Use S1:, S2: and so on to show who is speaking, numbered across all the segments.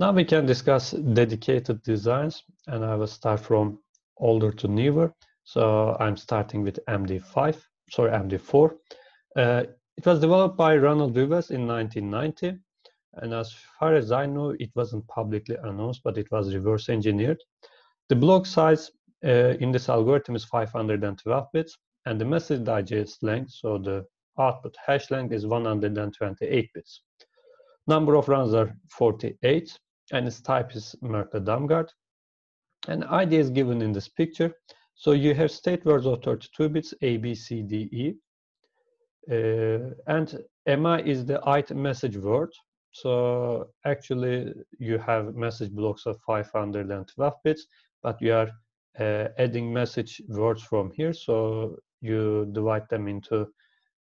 S1: Now we can discuss dedicated designs and I will start from older to newer. So I'm starting with MD5, sorry, MD4. Uh, it was developed by Ronald Rivest in 1990. And as far as I know, it wasn't publicly announced, but it was reverse engineered. The block size uh, in this algorithm is 512 bits, and the message digest length, so the output hash length is 128 bits. Number of runs are 48, and its type is Merkle-Damgard. And ID is given in this picture. So you have state words of 32 bits, A, B, C, D, E. Uh, and MI is the ith message word. So actually you have message blocks of 512 bits, but you are uh, adding message words from here. So you divide them into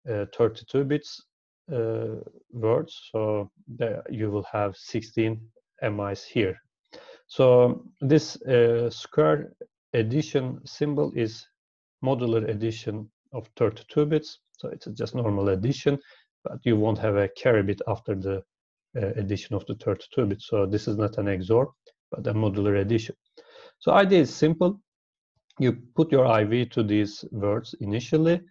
S1: uh, 32 bits uh, words. So you will have 16 MIs here. So this uh, square addition symbol is modular addition of 32 bits. So it's just normal addition, but you won't have a carry bit after the uh, addition of the 32 bits. So this is not an XOR, but a modular addition. So idea is simple. You put your IV to these words initially,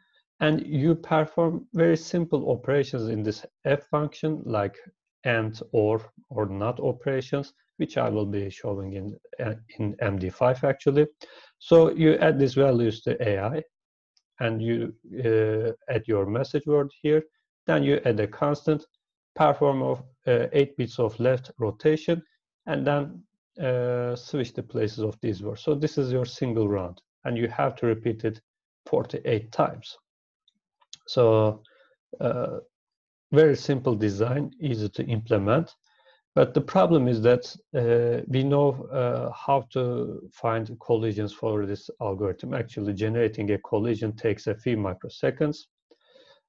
S1: and you perform very simple operations in this F function, like and, or, or not operations, which I will be showing in, uh, in MD5 actually. So you add these values to AI, and you uh, add your message word here. Then you add a constant, perform of uh, 8 bits of left rotation, and then uh, switch the places of these words. So this is your single round, and you have to repeat it 48 times. So uh, very simple design, easy to implement. But the problem is that uh, we know uh, how to find collisions for this algorithm. Actually, generating a collision takes a few microseconds.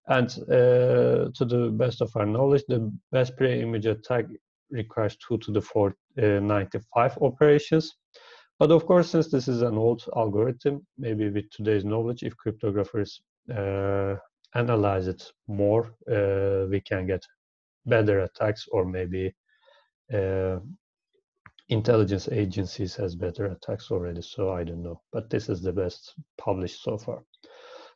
S1: And uh, to the best of our knowledge, the best pre-image attack requires 2 to the 4, uh, 95 operations. But of course, since this is an old algorithm, maybe with today's knowledge, if cryptographers analyze it more, uh, we can get better attacks or maybe uh, intelligence agencies has better attacks already, so I don't know. But this is the best published so far.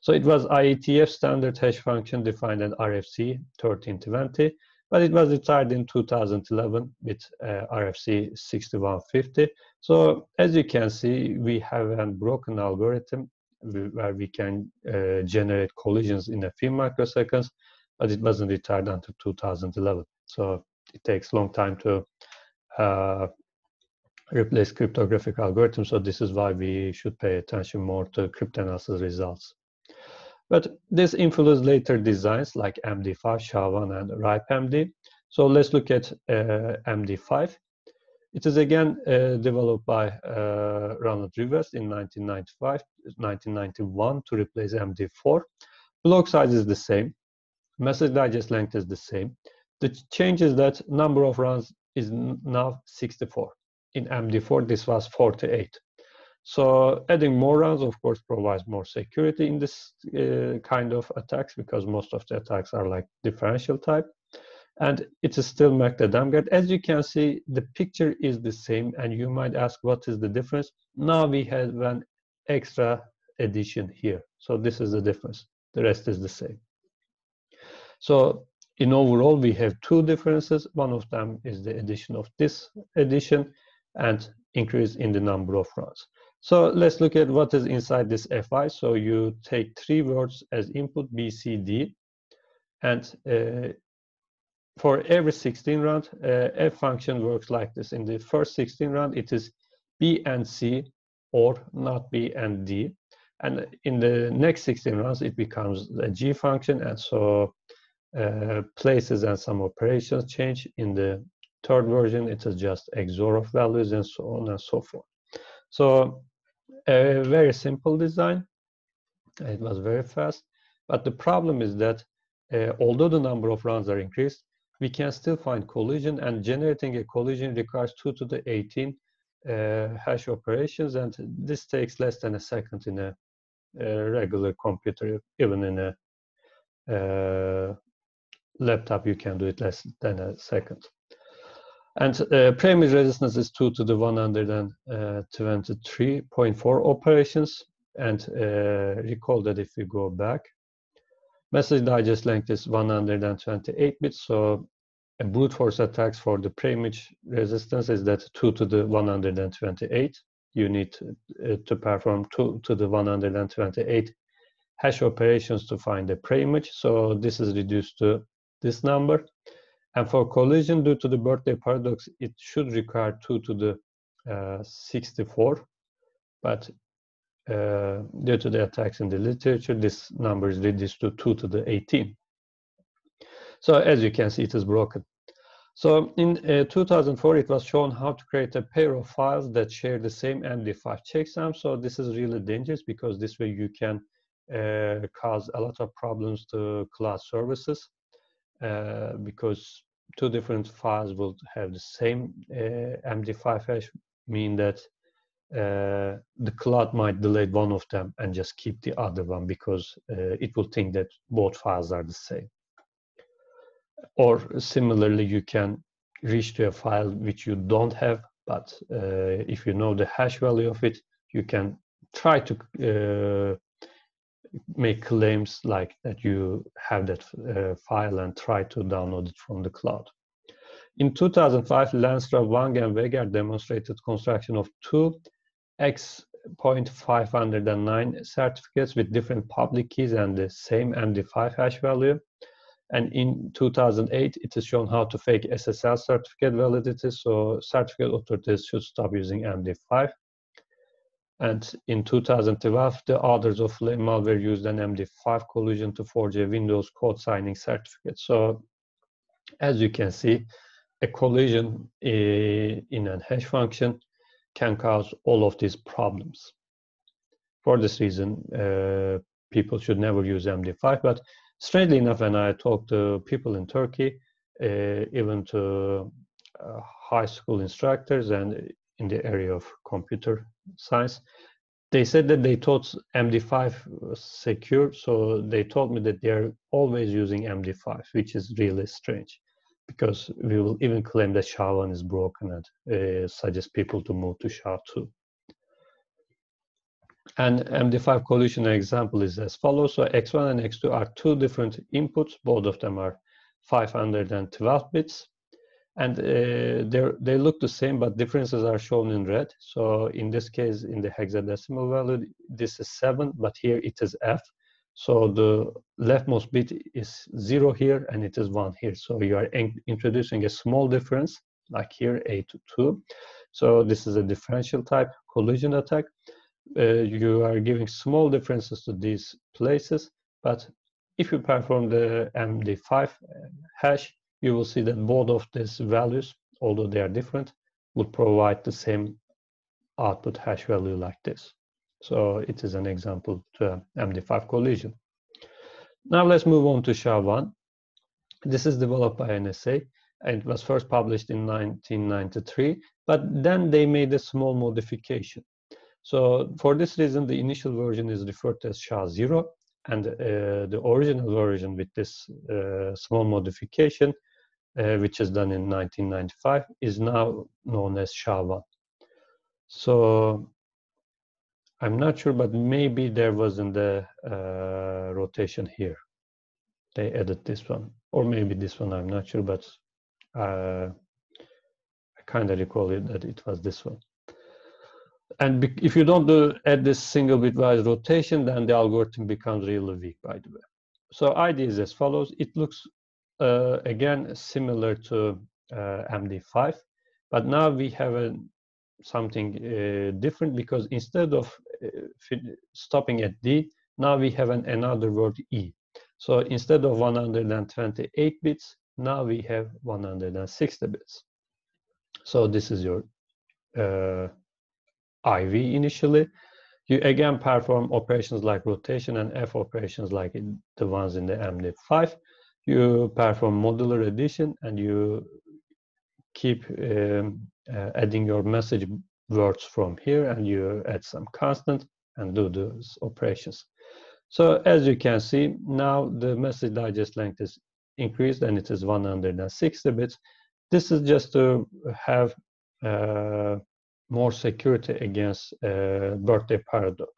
S1: So it was IETF standard hash function defined in RFC 1320, but it was retired in 2011 with uh, RFC 6150. So as you can see, we have a broken algorithm where we can uh, generate collisions in a few microseconds, but it wasn't retired until 2011. So it takes long time to uh, replace cryptographic algorithms. So this is why we should pay attention more to cryptanalysis results. But this influenced later designs like MD5, SHA-1, and RIPE-MD. So let's look at uh, MD5. It is again uh, developed by uh, Ronald Rivest in 1995, 1991 to replace MD4. Block size is the same. Message digest length is the same. The change is that number of runs is now 64. In MD4, this was 48. So adding more runs, of course, provides more security in this uh, kind of attacks because most of the attacks are like differential type. And it is still Merkle-Damgard. As you can see, the picture is the same, and you might ask what is the difference. Now we have an extra addition here. So this is the difference. The rest is the same. So in overall, we have two differences. One of them is the addition of this addition and increase in the number of runs. So let's look at what is inside this FI. So you take three words as input, B, C, D, and uh, for every 16 round, uh, F function works like this. In the first 16 round, it is B and C or not B and D. And in the next 16 rounds, it becomes a G function. And so uh, places and some operations change. In the third version, it is just XOR of values and so on and so forth. So a very simple design. It was very fast. But the problem is that uh, although the number of rounds are increased, we can still find collision and generating a collision requires 2 to the 18 uh, hash operations and this takes less than a second in a, a regular computer, even in a uh, laptop you can do it less than a second. And uh, preimage resistance is 2 to the 123.4 operations. And uh, recall that if we go back, message digest length is 128 bits. So a brute force attacks for the preimage resistance is that 2 to the 128. You need uh, to perform 2 to the 128 hash operations to find the preimage. So this is reduced to this number. And for collision, due to the birthday paradox, it should require 2 to the uh, 64. But uh, due to the attacks in the literature, this number is reduced to 2 to the 18. So as you can see, it is broken. So in uh, 2004, it was shown how to create a pair of files that share the same MD5 checksum. So this is really dangerous because this way you can uh, cause a lot of problems to cloud services uh, because two different files will have the same uh, MD5 hash, mean that uh, the cloud might delete one of them and just keep the other one because uh, it will think that both files are the same. Or similarly, you can reach to a file which you don't have, but uh, if you know the hash value of it, you can try to uh, make claims like that you have that uh, file and try to download it from the cloud. In 2005, Lenstra, Wang, and Weger demonstrated construction of two X.509 certificates with different public keys and the same MD5 hash value. And in 2008, it is shown how to fake SSL certificate validity. So certificate authorities should stop using MD5. And in 2012, the authors of malware used an MD5 collision to forge a Windows code signing certificate. So as you can see, a collision eh, in a hash function can cause all of these problems. For this reason, uh, people should never use MD5. But strangely enough, when I talk to people in Turkey, uh, even to uh, high school instructors and in the area of computer science, they said that they thought MD5 was secure. So they told me that they're always using MD5, which is really strange because we will even claim that SHA-1 is broken and uh, suggest people to move to SHA-2. And MD5 collision example is as follows. So X1 and X2 are two different inputs. Both of them are 512 bits. And uh, they look the same, but differences are shown in red. So in this case, in the hexadecimal value, this is 7, but here it is F. So the leftmost bit is zero here and it is one here. So you are introducing a small difference, like here, A to two. So this is a differential type collision attack. Uh, you are giving small differences to these places, but if you perform the MD5 hash, you will see that both of these values, although they are different, will provide the same output hash value like this. So it is an example to MD5 collision. Now let's move on to SHA-1. This is developed by NSA and it was first published in 1993, but then they made a small modification. So for this reason, the initial version is referred to as SHA-0 and uh, the original version with this uh, small modification, uh, which is done in 1995, is now known as SHA-1. So I'm not sure, but maybe there wasn't the uh, rotation here. They added this one, or maybe this one. I'm not sure, but uh, I kind of recall it that it was this one. And if you don't do add this single bitwise rotation, then the algorithm becomes really weak, by the way. So idea is as follows. It looks, uh, again, similar to uh, MD5, but now we have a something uh, different because instead of uh, stopping at D, now we have an, another word E. So instead of 128 bits, now we have 160 bits. So this is your uh, IV initially. You again perform operations like rotation and F operations like the ones in the MD5. You perform modular addition and you keep um, uh, adding your message words from here and you add some constant and do those operations. So as you can see, now the message digest length is increased and it is 160 bits. this is just to have uh, more security against uh, birthday paradox.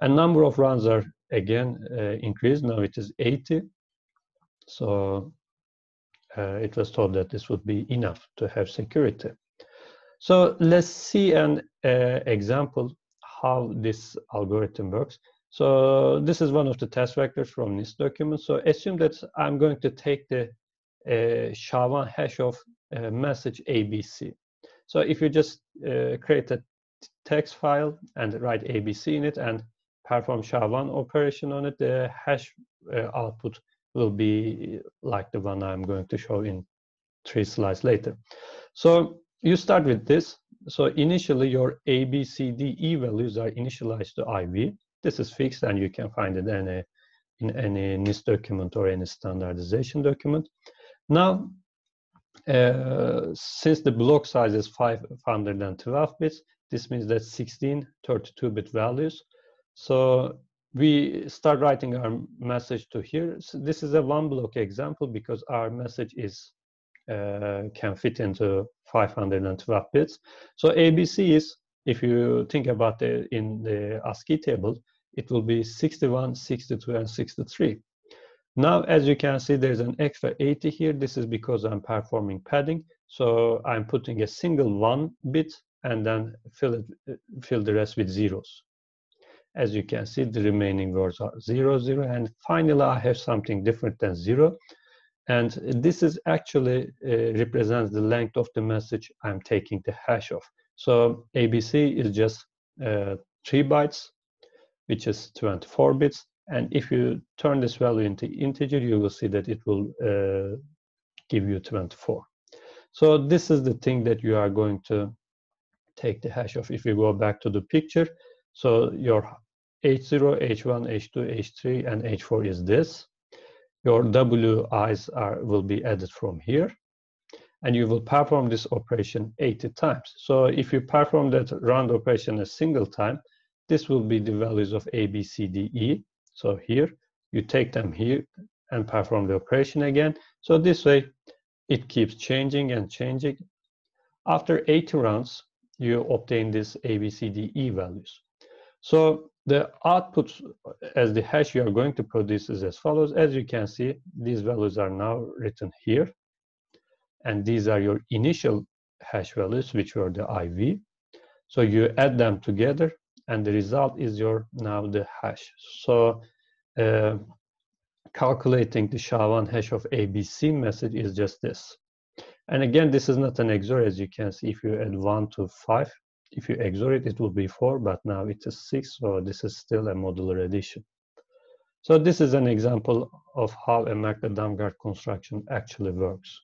S1: A number of runs are again uh, increased. Now it is 80. So uh, it was thought that this would be enough to have security. So let's see an uh, example how this algorithm works. So this is one of the test vectors from NIST document. So assume that I'm going to take the uh, SHA-1 hash of uh, message ABC. So if you just uh, create a text file and write ABC in it and perform SHA-1 operation on it, the hash uh, output will be like the one I'm going to show in three slides later. So you start with this. So initially your A, B, C, D, E values are initialized to IV. This is fixed and you can find it in, a, in any NIST document or any standardization document. Now, uh, since the block size is 512 bits, this means that 16 32-bit values. So we start writing our message to here. So this is a one block example because our message is Uh, can fit into 512 bits. So ABC is, if you think about it in the ASCII table, it will be 61, 62, and 63. Now, as you can see, there's an extra 80 here. This is because I'm performing padding. So I'm putting a single one bit and then fill, it, fill the rest with zeros. As you can see, the remaining words are zero, zero. And finally, I have something different than zero. And this is actually uh, represents the length of the message I'm taking the hash of. So ABC is just uh, three bytes, which is 24 bits. And if you turn this value into integer, you will see that it will uh, give you 24. So this is the thing that you are going to take the hash of. If you go back to the picture, so your H0, H1, H2, H3, and H4 is this. Your WIs are, will be added from here. And you will perform this operation 80 times. So if you perform that round operation a single time, this will be the values of A, B, C, D, E. So here, you take them here and perform the operation again. So this way, it keeps changing and changing. After 80 rounds, you obtain this A, B, C, D, E values. So the output as the hash you are going to produce is as follows. As you can see, these values are now written here. And these are your initial hash values, which were the IV. So you add them together and the result is your now the hash. So uh, calculating the SHA-1 hash of ABC message is just this. And again, this is not an XOR as you can see. If you add 1 to 5, if you XOR it, it will be 4, but now it is a 6, so this is still a modular addition. So this is an example of how a Merkle-Damgard construction actually works.